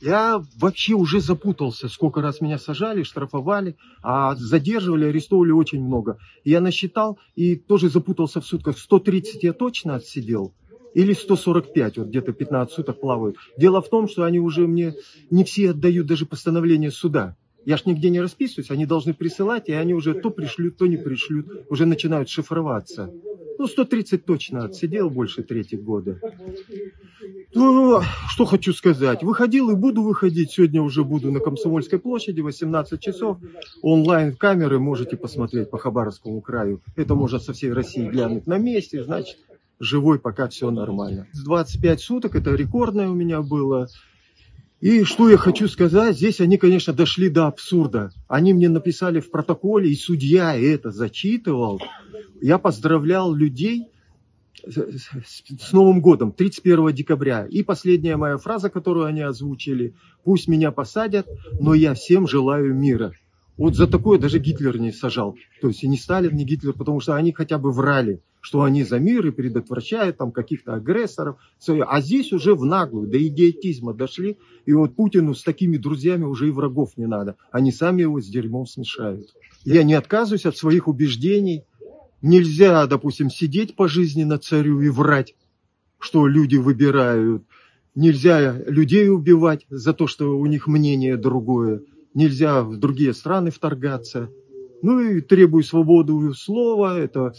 Я вообще уже запутался, сколько раз меня сажали, штрафовали, а задерживали, арестовывали очень много. Я насчитал и тоже запутался в сутках. 130 я точно отсидел, или 145, вот где-то 15 суток плавают. Дело в том, что они уже мне не все отдают даже постановление суда. Я ж нигде не расписываюсь, они должны присылать, и они уже то пришлют, то не пришлют, уже начинают шифроваться. Ну, 130 точно отсидел больше третьих года. Ну, что хочу сказать. Выходил и буду выходить. Сегодня уже буду на Комсомольской площади, 18 часов. Онлайн камеры можете посмотреть по Хабаровскому краю. Это можно со всей России глянуть на месте. Значит, живой пока все нормально. 25 суток, это рекордное у меня было. И что я хочу сказать, здесь они, конечно, дошли до абсурда. Они мне написали в протоколе, и судья это зачитывал. Я поздравлял людей с Новым годом, 31 декабря. И последняя моя фраза, которую они озвучили, пусть меня посадят, но я всем желаю мира. Вот за такое даже Гитлер не сажал. То есть и не Сталин, не Гитлер, потому что они хотя бы врали, что они за мир и предотвращают там каких-то агрессоров. А здесь уже в наглую, до идиотизма дошли. И вот Путину с такими друзьями уже и врагов не надо. Они сами его с дерьмом смешают. Я не отказываюсь от своих убеждений. Нельзя, допустим, сидеть по жизни на царю и врать, что люди выбирают. Нельзя людей убивать за то, что у них мнение другое нельзя в другие страны вторгаться. Ну и требую свободу слова, это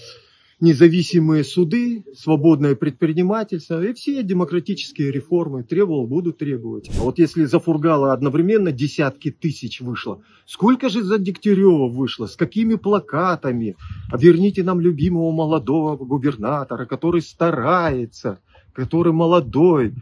независимые суды, свободное предпринимательство и все демократические реформы требовал, буду требовать. А вот если за Фургала одновременно десятки тысяч вышло, сколько же за Дегтярева вышло, с какими плакатами? А верните нам любимого молодого губернатора, который старается, который молодой,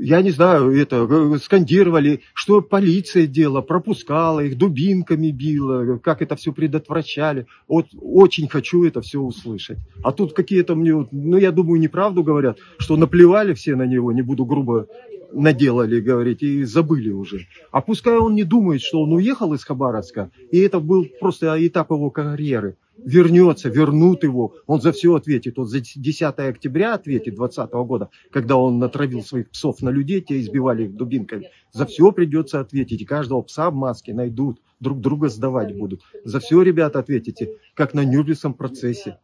я не знаю, это, скандировали, что полиция делала, пропускала их, дубинками била, как это все предотвращали. Вот очень хочу это все услышать. А тут какие-то мне, ну я думаю, неправду говорят, что наплевали все на него, не буду грубо наделали, говорить, и забыли уже. А пускай он не думает, что он уехал из Хабаровска, и это был просто этап его карьеры вернется, вернут его, он за все ответит. Вот за 10 октября ответит 2020 года, когда он натравил своих псов на людей, те избивали их дубинками. За все придется ответить. И каждого пса в маске найдут, друг друга сдавать будут. За все, ребята, ответите, как на Нюрнбергском процессе.